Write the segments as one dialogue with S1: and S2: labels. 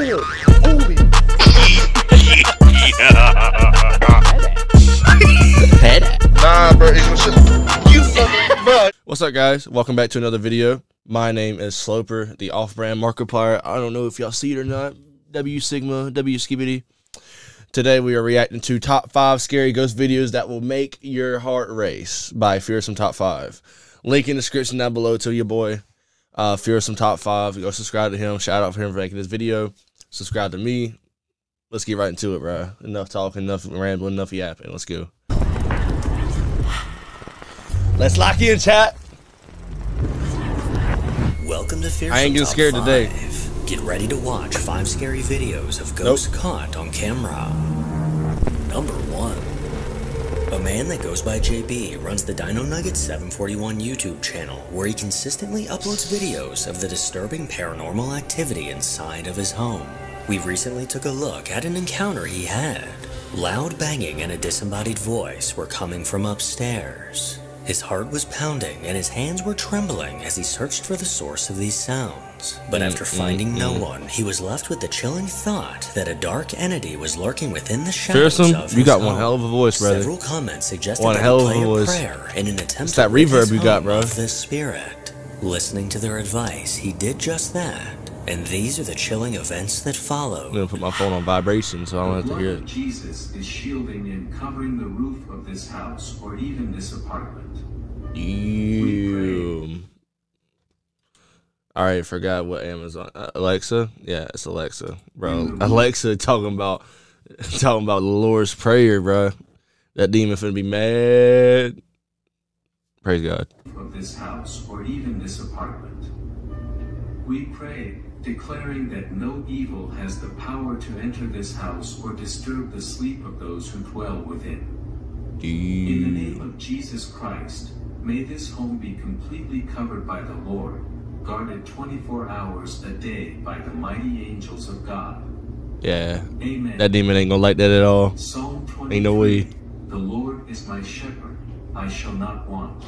S1: Holy. Nah, bro. You, fucking- bro.
S2: What's up, guys? Welcome back to another video. My name is Sloper, the off-brand Markiplier. I don't know if y'all see it or not. W Sigma, W Skibidi. Today we are reacting to top five scary ghost videos that will make your heart race by Fearsome Top Five. Link in the description down below to your boy, uh, Fearsome Top Five. Go subscribe to him. Shout out for him for making this video. Subscribe to me. Let's get right into it, bro. Enough talking, enough rambling, enough yapping. Let's go. Let's lock in, chat.
S3: Welcome to Fearsome
S2: I ain't getting scared today.
S3: Get ready to watch five scary videos of ghosts caught on camera. Number one. A man that goes by JB runs the Dino Nugget 741 YouTube channel where he consistently uploads videos of the disturbing paranormal activity inside of his home. We recently took a look at an encounter he had. Loud banging and a disembodied voice were coming from upstairs. His heart was pounding and his hands were trembling as he searched for the source of these sounds. But after mm, mm, finding no mm. one, he was left with the chilling thought that a dark entity was lurking within the shadows
S2: Fearsome,
S3: of
S2: you
S3: his
S2: got one hell of a voice, brother.
S3: Several comments suggested
S2: One
S3: that
S2: hell
S3: he
S2: of a voice.
S3: prayer in an attempt
S2: It's that
S3: to
S2: reverb you got, bro.
S3: Of this spirit. Listening to their advice, he did just that. And these are the chilling events that
S2: follow.
S3: I'm
S2: gonna put my phone on vibration so I don't have to hear it.
S4: Jesus is shielding and covering the roof of this house or even this apartment.
S2: Damn. All right, forgot what Amazon uh, Alexa. Yeah, it's Alexa, bro. Alexa talking about talking about the Lord's prayer, bro. That demon finna be mad. Praise God.
S4: Of this house or even this apartment. We pray, declaring that no evil has the power to enter this house or disturb the sleep of those who dwell within. In the name of Jesus Christ, may this home be completely covered by the Lord, guarded 24 hours a day by the mighty angels of God.
S2: Yeah,
S4: Amen.
S2: that demon ain't gonna like that at all.
S4: Psalm 23.
S2: Ain't no way.
S4: The Lord is my shepherd, I shall not want.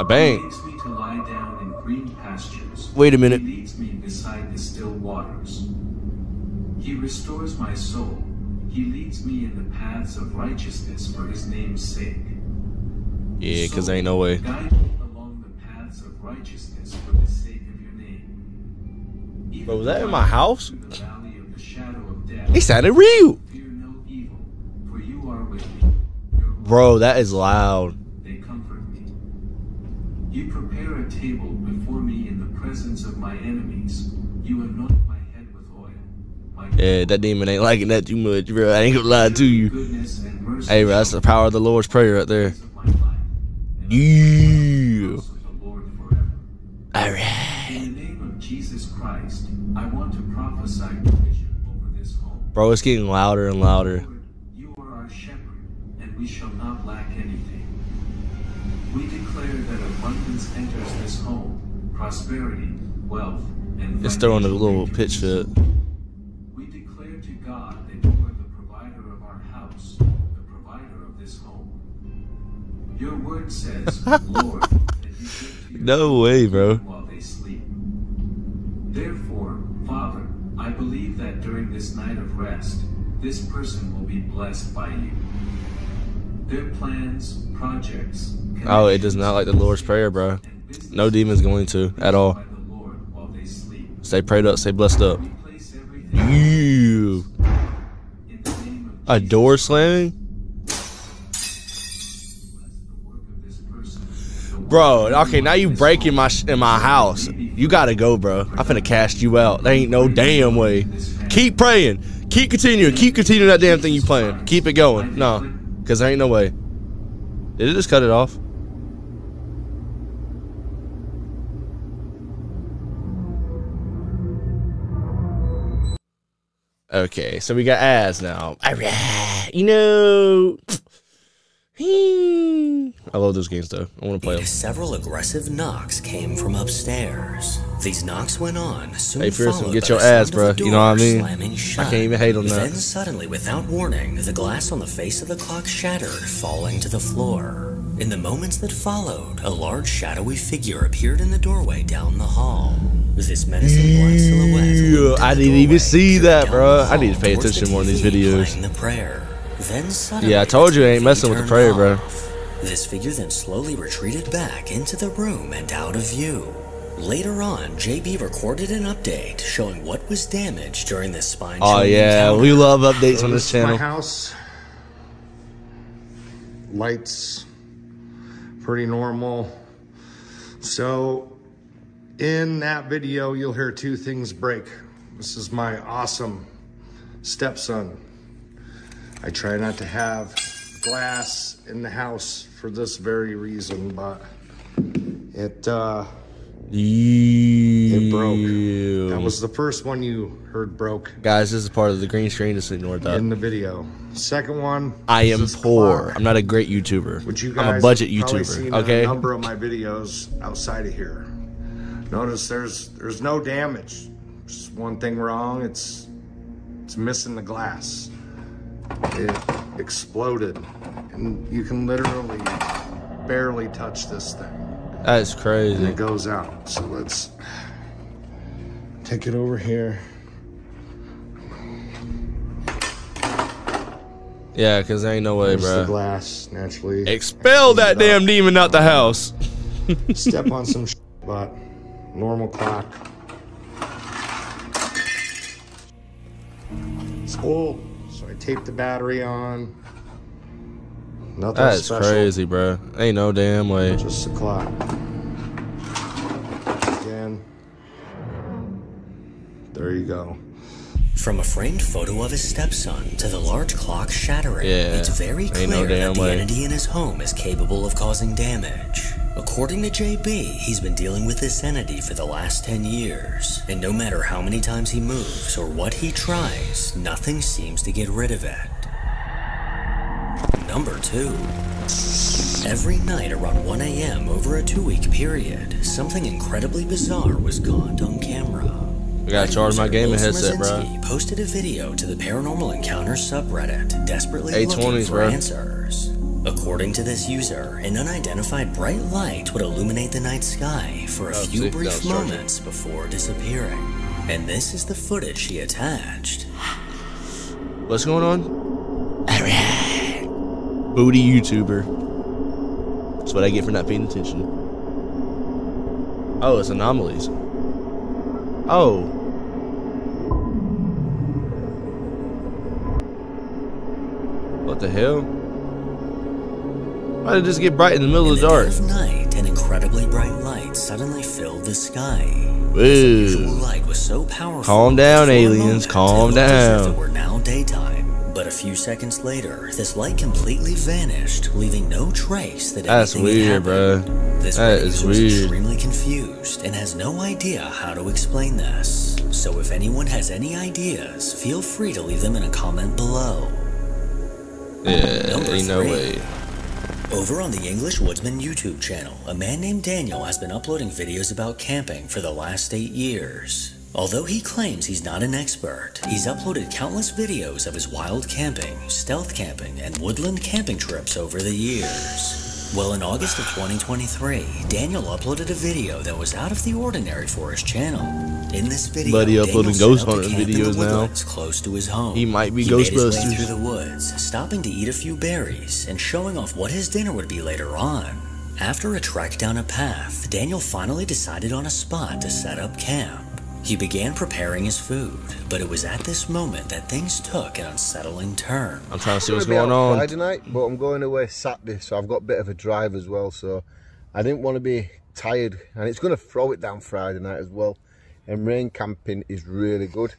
S2: A
S4: He
S2: bang.
S4: Makes me to lie down in green pastures.
S2: Wait a minute.
S4: He leads me beside the still waters. He restores my soul. He leads me in the paths of righteousness for his name's sake.
S2: Yeah, cause
S4: Soul,
S2: ain't no way.
S4: Guide me along the paths of righteousness for the sake of your name. Even
S2: Bro, was that in my house?
S4: through the valley of the shadow of death,
S2: He sounded real,
S4: fear no evil, for you are with me.
S2: Bro. That is loud.
S4: they comfort me. You prepare a table
S2: Yeah, that demon ain't liking that too much, bro. I ain't gonna lie to you. Hey, bro, that's the power of the Lord's prayer right there. Yeah. All right. Bro, it's getting louder and louder.
S4: You are our shepherd, and we shall not lack anything. We declare that abundance enters this home, prosperity, wealth, and
S2: It's throwing a little pitch fit.
S4: Your word says, Lord, that you give to your
S2: No way, bro.
S4: while they sleep. Therefore, Father, I believe that during this night of rest, this person will be blessed by you. Their plans, projects,
S2: Oh, it does not like the Lord's prayer, bro. No demon's going to at all.
S4: by the Lord while they sleep.
S2: Stay prayed up, stay blessed up.
S4: We place everything
S2: You.
S4: in the name of
S2: A door slamming? Bro, okay, now you breaking my sh- in my house. You gotta go, bro. I'm finna cast you out. There ain't no damn way. Keep praying. Keep continuing. Keep continuing that damn thing you playing. Keep it going. No, cause there ain't no way. Did it just cut it off? Okay, so we got ads now. Alright, you know. I love those games though. I want to play them.
S3: Several aggressive knocks came from upstairs. These knocks went on. Soon
S2: Hey, Fearsome,
S3: followed
S2: get
S3: by
S2: your
S3: the sound
S2: ass,
S3: of
S2: bruh. You know what I
S3: door
S2: mean?
S3: slamming
S2: I
S3: shut.
S2: can't even hate on that.
S3: Then suddenly, without warning, the glass on the face of the clock shattered, falling to the floor. In the moments that followed, a large shadowy figure appeared in the doorway down the hall. This menacing black silhouette
S2: Yeah,
S3: loomed in
S2: I didn't even see that, bro. I need to pay attention more in these videos.
S3: the prayer. Then suddenly,
S2: Yeah, I told you I ain't messing with the
S3: turned
S2: prayer, bro.
S3: This figure then slowly retreated back into the room and out of view. Later on, JB recorded an update showing what was damaged during this spine.
S2: Oh yeah, we love updates on this
S5: is my
S2: channel.
S5: house. Lights, pretty normal. So, in that video, you'll hear two things break. This is my awesome stepson. I try not to have glass in the house for this very reason, but it uh, it broke. That was the first one you heard broke
S2: Guys, this is part of the green screen. Just ignore that.
S5: in the video. Second one.
S2: I am poor.
S5: clock,
S2: I'm not a great YouTuber.
S5: Which you
S2: I'm a budget YouTuber.
S5: seen
S2: Okay.
S5: A number of my videos outside of here. Notice there's there's no damage. Just one thing wrong. It's it's missing the glass. It exploded, and you can literally barely touch this thing,
S2: That's
S5: and
S2: crazy.
S5: it goes out. So let's take it over here.
S2: Yeah, cause there ain't no way,
S5: There's the glass naturally.
S2: Expel that
S5: up.
S2: damn demon out the house.
S5: step on some shit, but normal clock. It's full, so I taped the battery on. Nothing
S2: That's
S5: special,
S2: crazy, bro. Ain't no damn way.
S5: just the clock. Again. There you go.
S3: From a framed photo of his stepson to the large clock shattering,
S2: Yeah,
S3: it's very clear
S2: no
S3: that the
S2: way.
S3: entity in his home is capable of causing damage. According to JB, he's been dealing with this entity for the last 10 years, and no matter how many times he moves or what he tries, nothing seems to get rid of it. Number 2. Every night around 1 a.m. over a two week period, something incredibly bizarre was caught on camera.
S2: I gotta charge my gaming headset, bro.
S3: Posted a video to the Paranormal Encounters subreddit, desperately
S2: A20s,
S3: looking for
S2: bro.
S3: answers. According to this user, an unidentified bright light would illuminate the night sky for a
S2: Oh,
S3: few
S2: see?
S3: brief
S2: That was charging.
S3: moments before disappearing. And this is the footage she attached.
S2: What's going on? Alright. Booty YouTuber. That's what I get for not paying attention. Oh, it's anomalies. Oh. What the hell? Why did it just get bright in the middle
S3: In
S2: of
S3: the
S2: dark?
S3: of night, an incredibly bright light suddenly filled the sky. This light was so powerful.
S2: Calm down,
S3: that for a
S2: aliens, calm
S3: it looked as if
S2: down.
S3: it were now daytime. But a few seconds later, this light completely vanished, leaving no trace that
S2: That's weird, bro.
S3: This
S2: That is
S3: was
S2: weird.
S3: extremely confused and has no idea how to explain this. So if anyone has any ideas, feel free to leave them in a comment below.
S2: Yeah,
S3: Number
S2: ain't no way.
S3: Over on the English Woodsman YouTube channel, a man named Daniel has been uploading videos about camping for the last eight years. Although he claims he's not an expert, he's uploaded countless videos of his wild camping, stealth camping, and woodland camping trips over the years. Well, in August of 2023, Daniel uploaded a video that was out of the ordinary for his channel. In this video,
S2: Buddy
S3: Daniel
S2: uploading
S3: set
S2: ghost
S3: camp
S2: videos now.
S3: Close to his home.
S2: He might be
S3: He made his way
S2: Ghostbusters.
S3: through the woods, stopping to eat a few berries and showing off what his dinner would be later on. After a trek down a path, Daniel finally decided on a spot to set up camp. He began preparing his food, but it was at this moment that things took an unsettling turn.
S2: I'm trying to see what's
S6: gonna be
S2: going
S6: out
S2: on.
S6: Friday night, but I'm going away Saturday, so I've got a bit of a drive as well. So I didn't want to be tired, and it's going to throw it down Friday night as well. And rain camping is really good.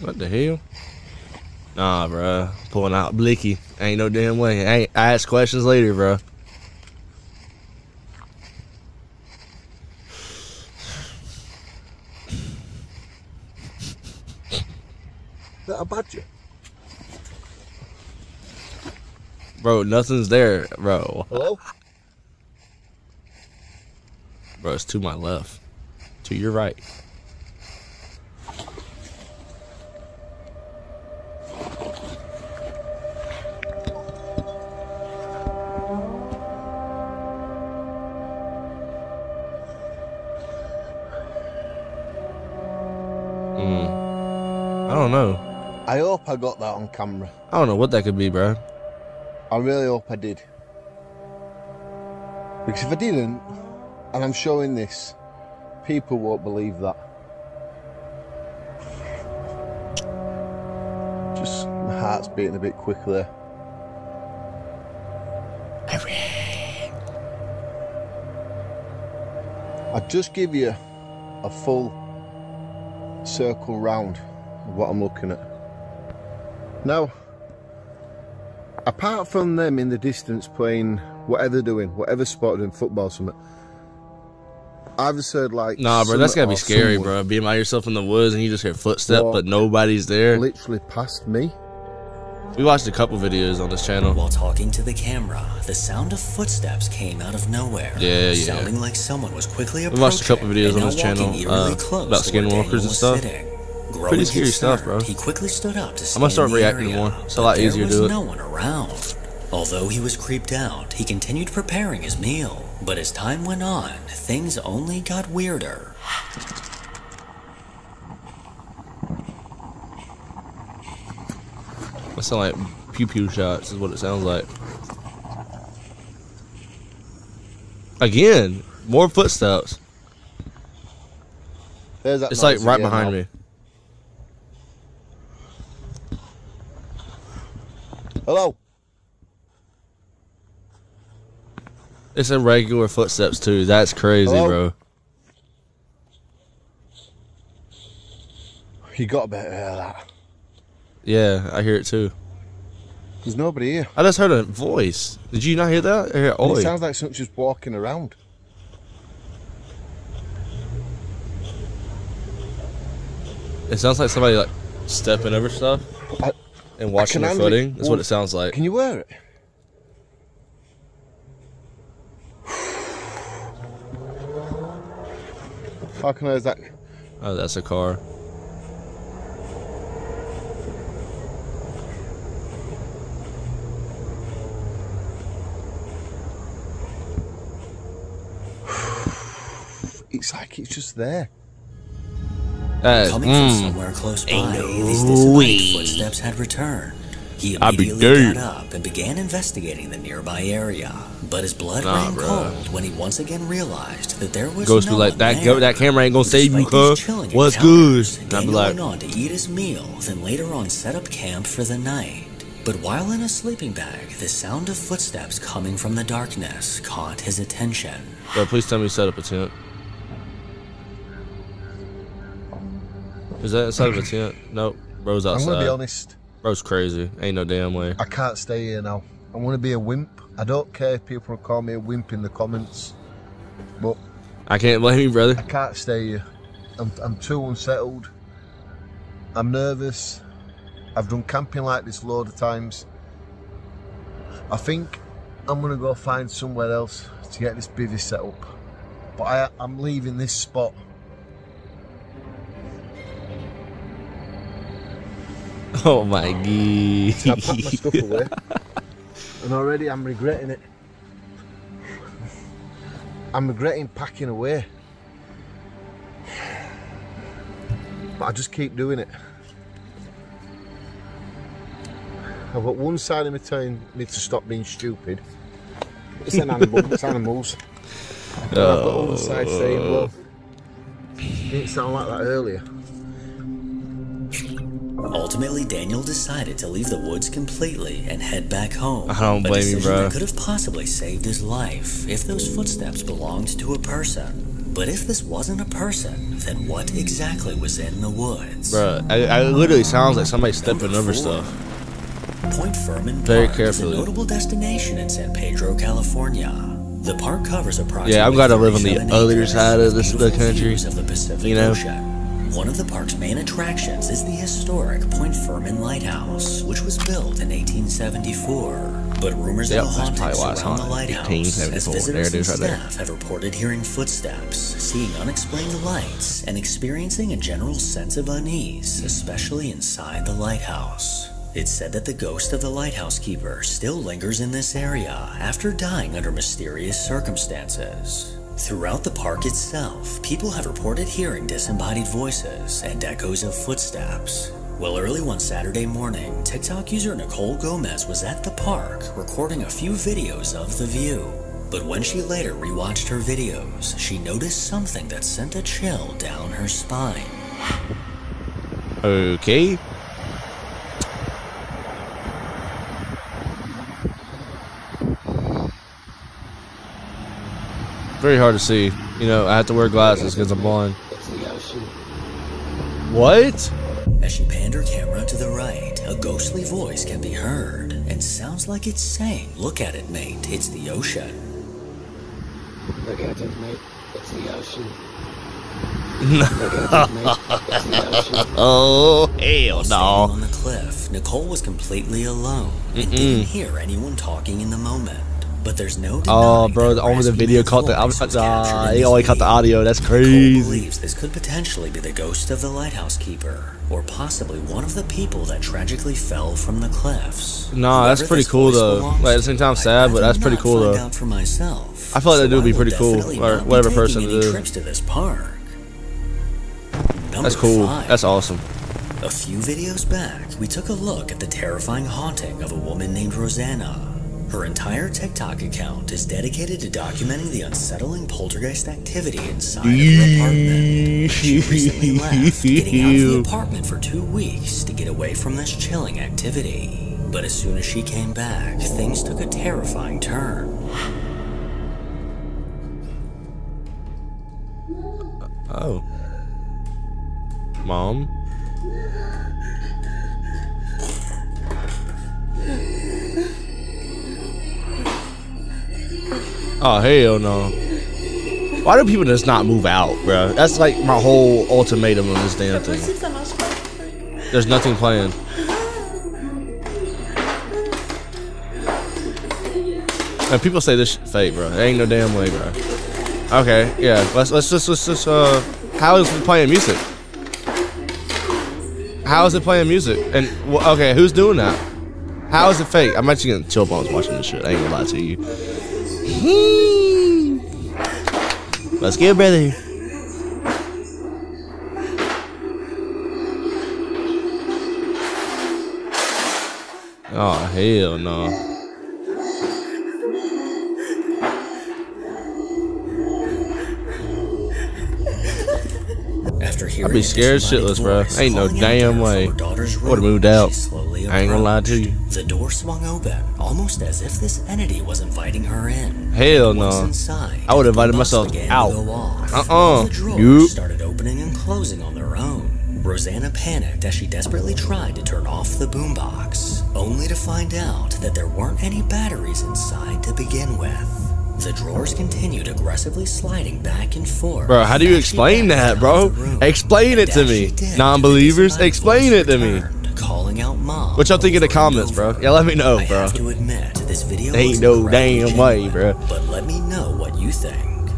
S2: What the hell? Nah, bro. Pulling out Blicky. Ain't no damn way. Ain't I ask questions later, bro.
S6: That a badger?
S2: Bro, nothing's there, bro.
S6: Hello?
S2: Bro, it's to my left. To your right.
S6: That on camera.
S2: I don't know what that could be, bro.
S6: I really hope I did. Because if I didn't, and I'm showing this, people won't believe that. Just my heart's beating a bit quicker there. I'd just give you a full circle round of what I'm looking at. Now, apart from them in the distance playing whatever they're doing, whatever sport doing, football, something, I've just heard like.
S2: Nah, bro, that's gotta be scary,
S6: someone
S2: bro. Being by yourself in the woods and you just hear footsteps,
S6: Walk.
S2: but nobody's there.
S6: Literally past me.
S2: We watched a couple videos on this channel.
S3: While talking to the camera, the sound of footsteps came out of nowhere.
S2: Yeah, yeah.
S3: Sounding like someone was quickly
S2: We
S3: approaching.
S2: watched a couple videos on this channel, uh, about skinwalkers and stuff.
S3: sitting.
S2: Pretty
S3: Growing
S2: scary stuff, bro.
S3: He quickly stood up to
S2: I'm gonna start reacting
S3: area,
S2: more. It's a lot easier to
S3: was
S2: do it.
S3: no one around. Although he was creeped out, he continued preparing his meal. But as time went on, things only got weirder.
S2: That sound like pew pew shots is what it sounds like. Again, more footsteps.
S6: There's that
S2: It's like right behind
S6: now.
S2: me.
S6: Hello.
S2: It's a regular footsteps too. That's crazy,
S6: Hello?
S2: bro.
S6: You got a bit of that.
S2: Yeah, I hear it too.
S6: There's nobody here.
S2: I just heard a voice. Did you not hear that? I hear,
S6: It sounds like something just walking around.
S2: It sounds like somebody like stepping over stuff
S6: I-
S2: and their
S6: only-
S2: footing. That's what it sounds like.
S6: Can you wear it? How can I? Is that?
S2: Oh, that's a car.
S6: It's like it's just there.
S2: Uh,
S3: Coming
S2: mm.
S3: from somewhere close by, these disembodied footsteps had returned. He immediately got up and began investigating the nearby area. But his blood
S2: Nah,
S3: ran
S2: bruh.
S3: cold when he once again realized that there was
S2: Ghost
S3: no
S2: like that. Go, that camera ain't gonna save you,
S3: Despite
S2: cuz. What's good? I'd be like,
S3: went on to eat his meal, then later on set up camp for the night. But while in a sleeping bag, the sound of footsteps coming from the darkness caught his attention.
S2: bro, please tell me you set up a tent. Is that inside of a tent? Nope. Bro's outside.
S6: I'm gonna be honest.
S2: Bro's crazy. Ain't no damn way.
S6: I can't stay here now. I want to be a wimp. I don't care if people call me a wimp in the comments, but
S2: I can't blame you, brother.
S6: I can't stay here. I'm, I'm too unsettled. I'm nervous. I've done camping like this a load of times. I think I'm gonna go find somewhere else to get this bivvy set up. But I, I'm leaving this spot.
S2: Oh my
S6: I packed my
S2: god.
S6: stuff away, and already I'm regretting it. I'm regretting packing away, but I just keep doing it. I've got one side of me telling me to stop being stupid. It's an animal. it's animals. And I've got the other side saying, "Well, didn't sound like that earlier."
S3: Ultimately, Daniel decided to leave the woods completely and head back home.
S2: I don't blame you, bro.
S3: That could have possibly saved his life if those footsteps belonged to a person. But if this wasn't a person, then what exactly was in the woods?
S2: Bro, I, I literally sounds like somebody
S3: Number
S2: stepping over
S3: four.
S2: stuff.
S3: Point Fermin
S2: Very
S3: Park
S2: carefully.
S3: is a notable destination in San Pedro, California. The park covers approximately
S2: Yeah, I'm glad to live on the other side of this- the country,
S3: Of the Pacific
S2: you know?
S3: Ocean. One of the park's main attractions is the historic Point Fermin Lighthouse, which was built in 1874. But rumors
S2: Yep,
S3: of a haunting surround the lighthouse, as visitors
S2: it is
S3: and staff have reported hearing footsteps, seeing unexplained lights, and experiencing a general sense of unease, especially inside the lighthouse. It's said that the ghost of the lighthouse keeper still lingers in this area after dying under mysterious circumstances. Throughout the park itself, people have reported hearing disembodied voices and echoes of footsteps. Well, early one Saturday morning, TikTok user Nicole Gomez was at the park recording a few videos of the view. But when she later rewatched her videos, she noticed something that sent a chill down her spine.
S2: Okay. Very hard to see. You know, I have to wear glasses because I'm blind. What?
S3: As she panned her camera to the right, a ghostly voice can be heard and sounds like it's saying, Look at it, mate, it's the ocean.
S7: Look at it, mate. It's the ocean. Look at it, mate. It's the ocean.
S2: Oh, hell
S3: Standing
S2: no.
S3: on the cliff, Nicole was completely alone and didn't hear anyone talking in the moment. But there's no
S2: Oh, bro, only the video caught the. I was,
S3: was
S2: uh, he only caught the audio. That's crazy.
S3: believes this could potentially be the ghost of the lighthouse keeper, or possibly one of the people that tragically fell from the cliffs.
S2: Nah, that's pretty cool, though. Like, at the same time, sad, but that's pretty cool, though.
S3: out for myself.
S2: I feel like that dude would be pretty cool, or whatever person it is.
S3: trips to this park. Number
S2: That's cool.
S3: five.
S2: That's awesome.
S3: A few videos back, we took a look at the terrifying haunting of a woman named Rosanna. Her entire TikTok account is dedicated to documenting the unsettling poltergeist activity inside her apartment. She recently left, getting out of the apartment for two weeks to get away from this chilling activity. But as soon as she came back, things took a terrifying turn.
S2: Oh. Mom? Oh, hell no. Why do people just not move out, bro? That's like my whole ultimatum on this damn thing. There's nothing playing. And people say this fake, bro. Ain't no damn way, bro. Okay, yeah. Let's let's just let's just uh. How is it playing music? How is it playing music? And okay, who's doing that? How is it fake? I'm actually getting chill bones watching this shit. I ain't gonna lie to you. Let's get brother. Oh hell no.
S3: After hearing
S2: I'd
S3: be
S2: scared shitless, bro. Ain't no damn way.
S3: from
S2: Would've moved out. I ain't gonna lie to you.
S3: The door swung open, almost as if this entity was inviting her in.
S2: Hell no.
S3: inside,
S2: I would've invited myself out. Uh-uh.
S3: The drawers started opening and closing on their own. Rosanna panicked as she desperately tried to turn off the boombox, only to find out that there weren't any batteries inside to begin with. The drawers continued aggressively sliding back and forth.
S2: Bro, how do you explain that, bro?
S3: of the room.
S2: Explain it to me. Non-believers, explain it to me.
S3: Returned, Calling out mom.
S2: What y'all think in the comments, bro? Yeah, let me know, bro.
S3: I have to admit, this video
S2: Ain't no damn way, bro.
S3: But let me know what you think.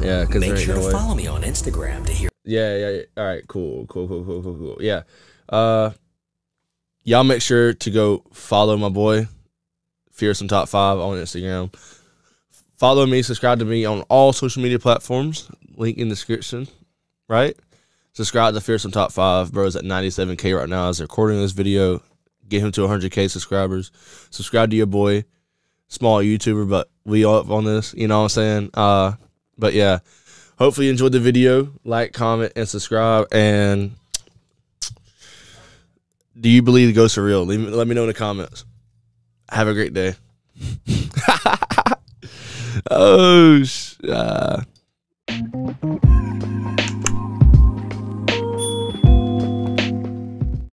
S2: Yeah, because
S3: Make sure
S2: no
S3: to
S2: way.
S3: follow me on Instagram to hear
S2: Yeah, yeah, yeah. All right, cool, cool, cool, cool, cool, cool. Yeah. Uh, y'all make sure to go follow my boy, Fearsome Top Five on Instagram. Follow me, subscribe to me on all social media platforms. Link in the description. Right. Subscribe to Fearsome Top Five. Bro's at 97k right now as they're recording this video. Get him to 100k subscribers. Subscribe to your boy, small YouTuber, but we up on this. You know what I'm saying? Uh, but yeah. Hopefully you enjoyed the video. Like, comment, and subscribe. And do you believe the ghosts are real? Leave, let me know in the comments. Have a great day. oh, sh- uh,